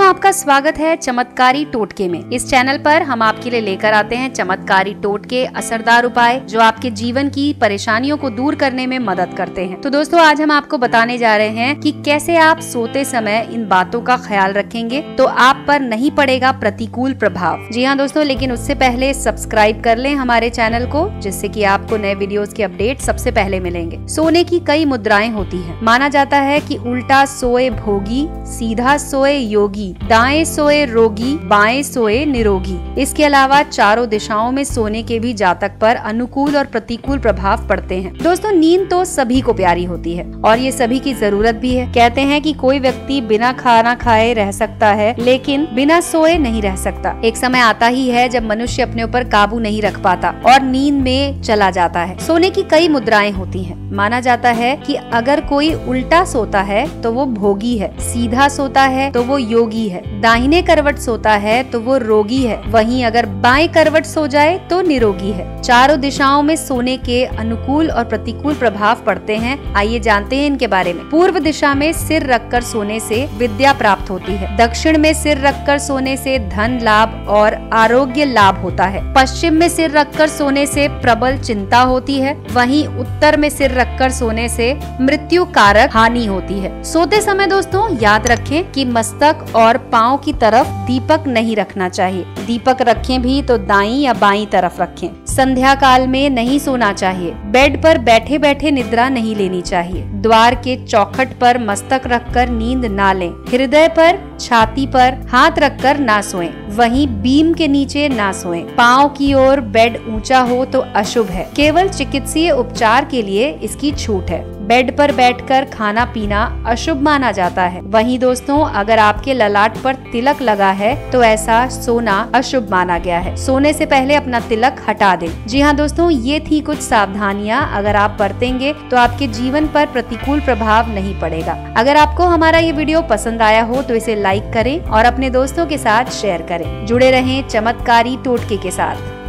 आपका स्वागत है चमत्कारी टोटके में। इस चैनल पर हम आपके लिए लेकर आते हैं चमत्कारी टोटके असरदार उपाय, जो आपके जीवन की परेशानियों को दूर करने में मदद करते हैं। तो दोस्तों, आज हम आपको बताने जा रहे हैं कि कैसे आप सोते समय इन बातों का ख्याल रखेंगे। तो आप पर नहीं पड़ेगा प्रतिकूल प्रभाव। जी हाँ दोस्तों, लेकिन उससे पहले सब्सक्राइब कर ले हमारे चैनल को, जिससे की आपको नए वीडियो के अपडेट सबसे पहले मिलेंगे। सोने की कई मुद्राएँ होती है। माना जाता है की उल्टा सोए भोगी, सीधा सोए योगी। दाएँ सोए रोगी, बाएँ सोए निरोगी। इसके अलावा चारों दिशाओं में सोने के भी जातक पर अनुकूल और प्रतिकूल प्रभाव पड़ते हैं। दोस्तों, नींद तो सभी को प्यारी होती है और ये सभी की ज़रूरत भी है। कहते हैं कि कोई व्यक्ति बिना खाना खाए रह सकता है, लेकिन बिना सोए नहीं रह सकता। एक समय आता ही है जब मनुष्य अपने ऊपर काबू नहीं रख पाता और नींद में चला जाता है। सोने की कई मुद्राएँ होती हैं। माना जाता है कि अगर कोई उल्टा सोता है तो वो भोगी है। सीधा सोता है तो वो योगी है। दाहिने करवट सोता है तो वो रोगी है। वहीं अगर बाएँ करवट सो जाए तो निरोगी है। चारों दिशाओं में सोने के अनुकूल और प्रतिकूल प्रभाव पड़ते हैं। आइए जानते हैं इनके बारे में। पूर्व दिशा में सिर रखकर सोने से विद्या प्राप्त होती है। दक्षिण में सिर रखकर सोने से धन लाभ और आरोग्य लाभ होता है। पश्चिम में सिर रखकर सोने से प्रबल चिंता होती है। वहीं उत्तर में सिर रखकर सोने से मृत्यु कारक हानि होती है। सोते समय दोस्तों, याद रखें कि मस्तक और पाँव की तरफ़ दीपक नहीं रखना चाहिए। दीपक रखें भी तो दाई या बाई तरफ़ रखें। संध्या काल में नहीं सोना चाहिए। बेड पर बैठे बैठे निद्रा नहीं लेनी चाहिए। द्वार के चौखट पर मस्तक रखकर नींद ना लें। हृदय पर छाती पर हाथ रखकर ना सोएँ, वहीं बीम के नीचे ना सोएँ। पाँव की ओर बेड ऊँचा हो तो अशुभ है। केवल चिकित्सीय उपचार के लिए इसकी छूट है। बेड पर बैठकर खाना पीना अशुभ माना जाता है। वहीं दोस्तों, अगर आपके ललाट पर तिलक लगा है तो ऐसा सोना अशुभ माना गया है। सोने से पहले अपना तिलक हटा दें। जी हाँ दोस्तों, ये थी कुछ सावधानियाँ। अगर आप बरतेंगे तो आपके जीवन पर प्रतिकूल प्रभाव नहीं पड़ेगा। अगर आपको हमारा ये वीडियो पसंद आया हो तो इसे लाइक करें और अपने दोस्तों के साथ शेयर करें। जुड़े रहें चमत्कारी टोटके के साथ।